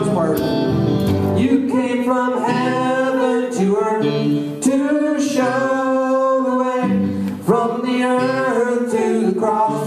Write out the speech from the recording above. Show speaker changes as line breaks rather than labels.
You came from heaven to earth to show the way from the earth to the cross.